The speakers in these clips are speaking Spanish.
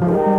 Thank you.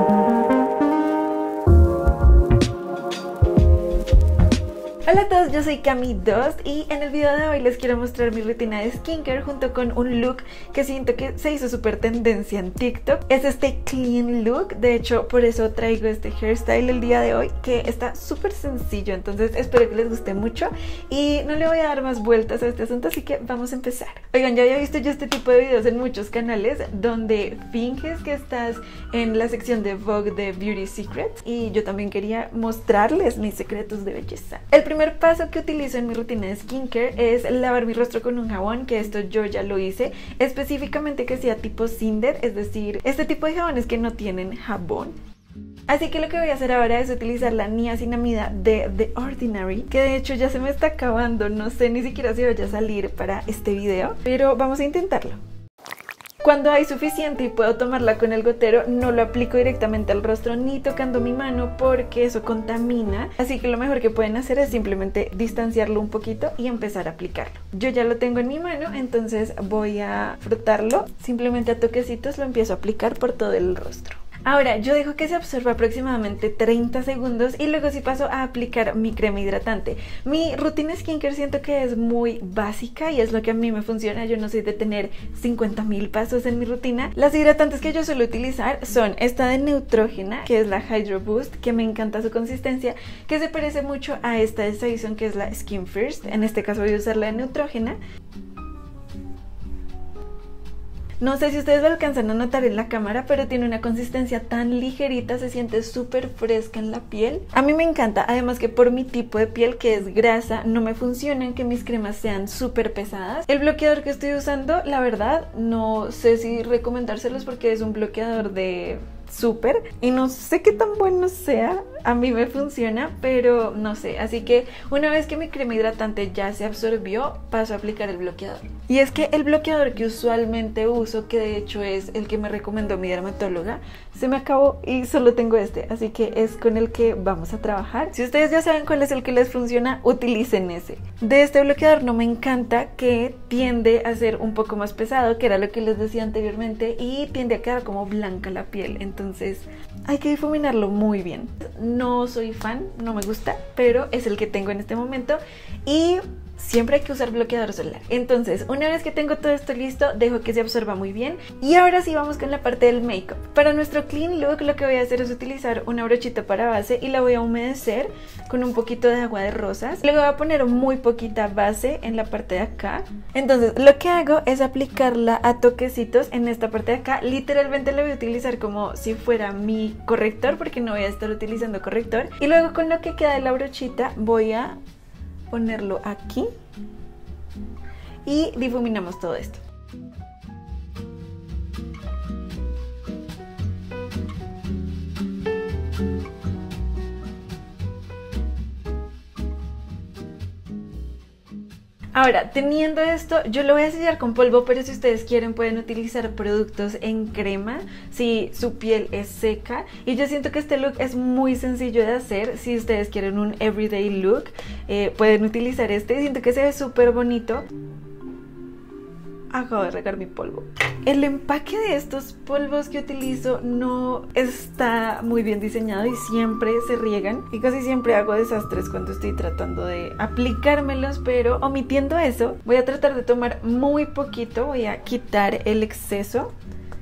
Hola a todos, yo soy Cami Dost y en el video de hoy les quiero mostrar mi rutina de skincare junto con un look que siento que se hizo súper tendencia en TikTok. Es este clean look, de hecho por eso traigo este hairstyle el día de hoy que está súper sencillo, entonces espero que les guste mucho y no le voy a dar más vueltas a este asunto, así que vamos a empezar. Oigan, ya había visto yo este tipo de videos en muchos canales donde finges que estás en la sección de Vogue de Beauty Secrets y yo también quería mostrarles mis secretos de belleza. El primer paso que utilizo en mi rutina de skincare es lavar mi rostro con un jabón, que esto yo ya lo hice, específicamente que sea tipo Cinder, es decir, este tipo de jabones que no tienen jabón. Así que lo que voy a hacer ahora es utilizar la niacinamida de The Ordinary, que de hecho ya se me está acabando, no sé ni siquiera si vaya a salir para este video, pero vamos a intentarlo. Cuando hay suficiente y puedo tomarla con el gotero, no lo aplico directamente al rostro ni tocando mi mano porque eso contamina. Así que lo mejor que pueden hacer es simplemente distanciarlo un poquito y empezar a aplicarlo. Yo ya lo tengo en mi mano, entonces voy a frotarlo. Simplemente a toquecitos lo empiezo a aplicar por todo el rostro. Ahora, yo dejo que se absorba aproximadamente 30 segundos y luego sí paso a aplicar mi crema hidratante. Mi rutina skincare siento que es muy básica y es lo que a mí me funciona. Yo no soy de tener 50 mil pasos en mi rutina. Las hidratantes que yo suelo utilizar son esta de Neutrogena, que es la Hydro Boost, que me encanta su consistencia, que se parece mucho a esta de Saison, que es la Skin First. En este caso voy a usar la de Neutrogena. No sé si ustedes lo alcanzan a notar en la cámara, pero tiene una consistencia tan ligerita, se siente súper fresca en la piel. A mí me encanta, además que por mi tipo de piel que es grasa, no me funcionan que mis cremas sean súper pesadas. El bloqueador que estoy usando, la verdad, no sé si recomendárselos porque es un bloqueador de súper. Y no sé qué tan bueno sea a mí me funciona pero no sé. Así que una vez que mi crema hidratante ya se absorbió paso a aplicar el bloqueador. Y es que el bloqueador que usualmente uso que de hecho es el que me recomendó mi dermatóloga se me acabó y solo tengo este. Así que es con el que vamos a trabajar. Si ustedes ya saben cuál es el que les funciona utilicen ese. De este bloqueador no me encanta que tiende a ser un poco más pesado que era lo que les decía anteriormente y tiende a quedar como blanca la piel hay que difuminarlo muy bien. No soy fan, no me gusta, pero es el que tengo en este momento y siempre hay que usar bloqueador solar. Entonces, una vez que tengo todo esto listo, dejo que se absorba muy bien. Y ahora sí vamos con la parte del make-up. Para nuestro clean look lo que voy a hacer es utilizar una brochita para base y la voy a humedecer con un poquito de agua de rosas. Luego voy a poner muy poquita base en la parte de acá. Entonces, lo que hago es aplicarla a toquecitos en esta parte de acá. Literalmente la voy a utilizar como si fuera mi corrector porque no voy a estar utilizando corrector. Y luego con lo que queda de la brochita voy a ponerlo aquí y difuminamos todo esto. Ahora, teniendo esto, yo lo voy a sellar con polvo, pero si ustedes quieren pueden utilizar productos en crema si su piel es seca. Y yo siento que este look es muy sencillo de hacer. Si ustedes quieren un everyday look, eh, pueden utilizar este. Siento que se ve súper bonito acabo de regar mi polvo. El empaque de estos polvos que utilizo no está muy bien diseñado y siempre se riegan y casi siempre hago desastres cuando estoy tratando de aplicármelos, pero omitiendo eso, voy a tratar de tomar muy poquito, voy a quitar el exceso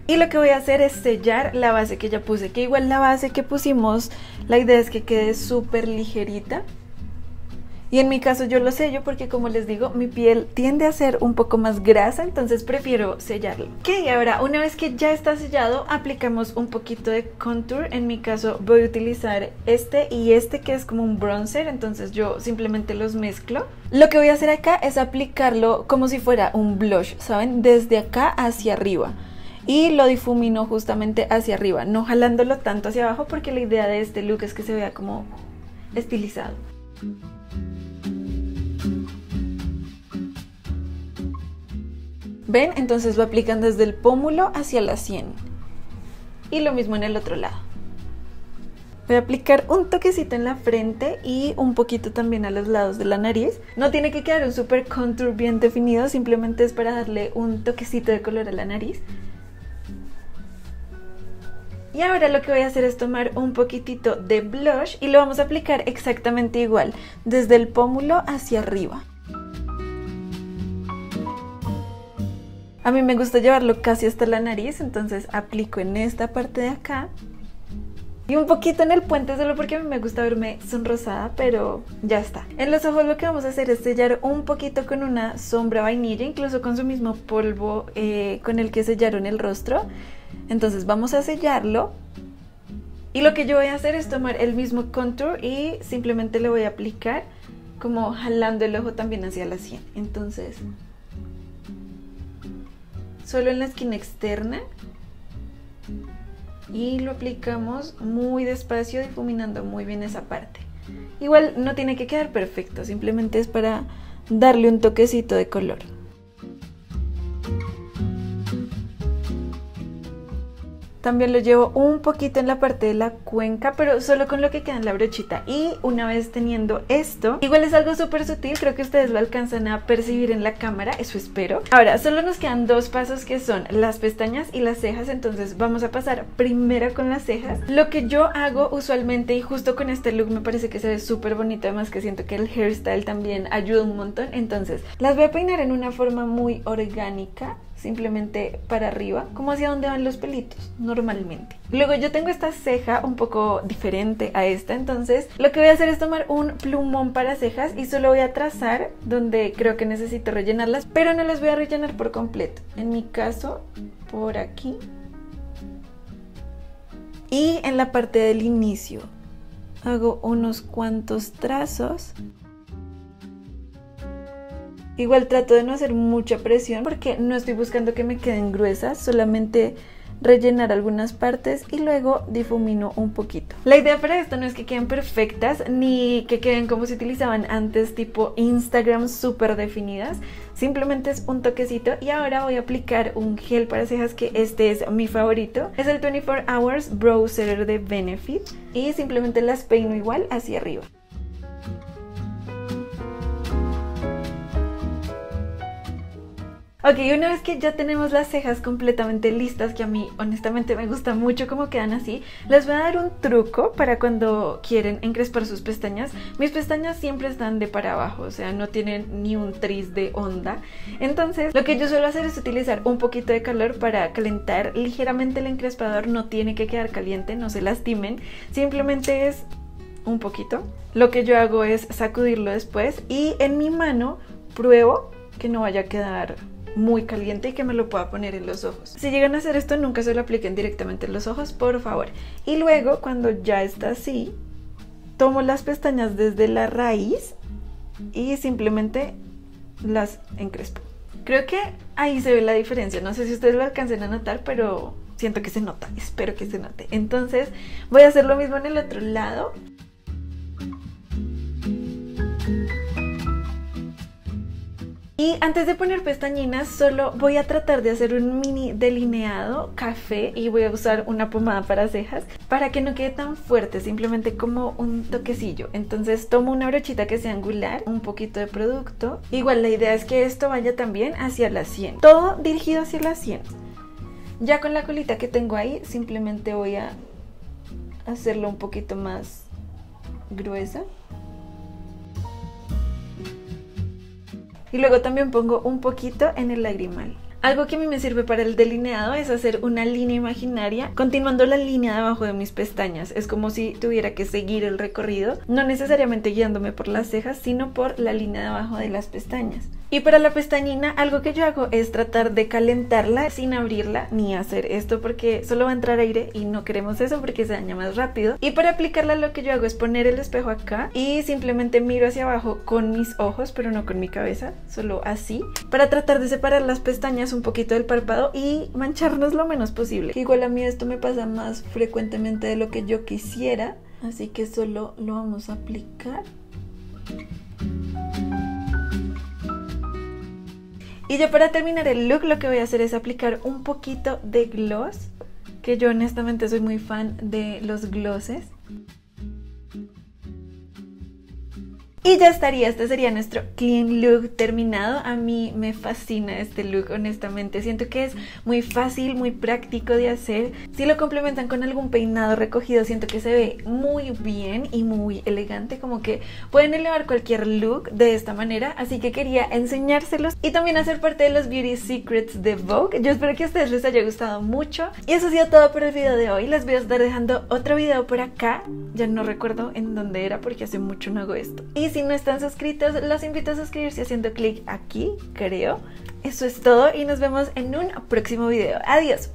y lo que voy a hacer es sellar la base que ya puse, que igual la base que pusimos, la idea es que quede súper ligerita. Y en mi caso yo lo sello porque como les digo, mi piel tiende a ser un poco más grasa, entonces prefiero sellarlo. Ok, ahora una vez que ya está sellado, aplicamos un poquito de contour. En mi caso voy a utilizar este y este que es como un bronzer, entonces yo simplemente los mezclo. Lo que voy a hacer acá es aplicarlo como si fuera un blush, ¿saben? Desde acá hacia arriba y lo difumino justamente hacia arriba, no jalándolo tanto hacia abajo porque la idea de este look es que se vea como estilizado. ¿Ven? Entonces lo aplican desde el pómulo hacia la sien. Y lo mismo en el otro lado. Voy a aplicar un toquecito en la frente y un poquito también a los lados de la nariz. No tiene que quedar un super contour bien definido, simplemente es para darle un toquecito de color a la nariz. Y ahora lo que voy a hacer es tomar un poquitito de blush y lo vamos a aplicar exactamente igual, desde el pómulo hacia arriba. A mí me gusta llevarlo casi hasta la nariz, entonces aplico en esta parte de acá y un poquito en el puente solo porque a mí me gusta verme sonrosada, pero ya está. En los ojos lo que vamos a hacer es sellar un poquito con una sombra vainilla, incluso con su mismo polvo eh, con el que sellaron el rostro. Entonces vamos a sellarlo. Y lo que yo voy a hacer es tomar el mismo contour y simplemente le voy a aplicar como jalando el ojo también hacia la sien. Entonces, solo en la esquina externa y lo aplicamos muy despacio difuminando muy bien esa parte. Igual no tiene que quedar perfecto, simplemente es para darle un toquecito de color. También lo llevo un poquito en la parte de la cuenca, pero solo con lo que queda en la brochita. Y una vez teniendo esto, igual es algo súper sutil, creo que ustedes lo alcanzan a percibir en la cámara, eso espero. Ahora, solo nos quedan dos pasos que son las pestañas y las cejas, entonces vamos a pasar primero con las cejas. Lo que yo hago usualmente y justo con este look me parece que se ve súper bonito, además que siento que el hairstyle también ayuda un montón. Entonces, las voy a peinar en una forma muy orgánica simplemente para arriba, como hacia donde van los pelitos normalmente. Luego yo tengo esta ceja un poco diferente a esta, entonces lo que voy a hacer es tomar un plumón para cejas y solo voy a trazar donde creo que necesito rellenarlas, pero no las voy a rellenar por completo. En mi caso, por aquí. Y en la parte del inicio hago unos cuantos trazos Igual trato de no hacer mucha presión porque no estoy buscando que me queden gruesas, solamente rellenar algunas partes y luego difumino un poquito. La idea para esto no es que queden perfectas ni que queden como se utilizaban antes tipo Instagram súper definidas, simplemente es un toquecito y ahora voy a aplicar un gel para cejas que este es mi favorito, es el 24 Hours Brow de Benefit y simplemente las peino igual hacia arriba. Ok, una vez que ya tenemos las cejas completamente listas, que a mí honestamente me gusta mucho cómo quedan así, les voy a dar un truco para cuando quieren encrespar sus pestañas. Mis pestañas siempre están de para abajo, o sea, no tienen ni un tris de onda. Entonces, lo que yo suelo hacer es utilizar un poquito de calor para calentar ligeramente el encrespador. No tiene que quedar caliente, no se lastimen. Simplemente es un poquito. Lo que yo hago es sacudirlo después y en mi mano pruebo que no vaya a quedar muy caliente y que me lo pueda poner en los ojos. Si llegan a hacer esto, nunca se lo apliquen directamente en los ojos, por favor. Y luego, cuando ya está así, tomo las pestañas desde la raíz y simplemente las encrespo. Creo que ahí se ve la diferencia. No sé si ustedes lo alcancen a notar, pero siento que se nota. Espero que se note. Entonces voy a hacer lo mismo en el otro lado. Y antes de poner pestañinas, solo voy a tratar de hacer un mini delineado café y voy a usar una pomada para cejas para que no quede tan fuerte, simplemente como un toquecillo. Entonces tomo una brochita que sea angular, un poquito de producto. Igual la idea es que esto vaya también hacia la sien, todo dirigido hacia la sien. Ya con la colita que tengo ahí, simplemente voy a hacerlo un poquito más gruesa. Y luego también pongo un poquito en el lagrimal. Algo que a mí me sirve para el delineado es hacer una línea imaginaria continuando la línea de abajo de mis pestañas. Es como si tuviera que seguir el recorrido, no necesariamente guiándome por las cejas, sino por la línea de abajo de las pestañas. Y para la pestañina algo que yo hago es tratar de calentarla sin abrirla ni hacer esto porque solo va a entrar aire y no queremos eso porque se daña más rápido. Y para aplicarla lo que yo hago es poner el espejo acá y simplemente miro hacia abajo con mis ojos pero no con mi cabeza, solo así, para tratar de separar las pestañas un poquito del párpado y mancharnos lo menos posible. Igual a mí esto me pasa más frecuentemente de lo que yo quisiera, así que solo lo vamos a aplicar. Y yo para terminar el look lo que voy a hacer es aplicar un poquito de gloss, que yo honestamente soy muy fan de los glosses. Y ya estaría, este sería nuestro clean look terminado. A mí me fascina este look, honestamente. Siento que es muy fácil, muy práctico de hacer. Si lo complementan con algún peinado recogido, siento que se ve muy bien y muy elegante. Como que pueden elevar cualquier look de esta manera. Así que quería enseñárselos y también hacer parte de los Beauty Secrets de Vogue. Yo espero que a ustedes les haya gustado mucho. Y eso ha sido todo por el video de hoy. Les voy a estar dejando otro video por acá. Ya no recuerdo en dónde era porque hace mucho no hago esto. Y si no están suscritos, los invito a suscribirse haciendo clic aquí, creo. Eso es todo y nos vemos en un próximo video. Adiós.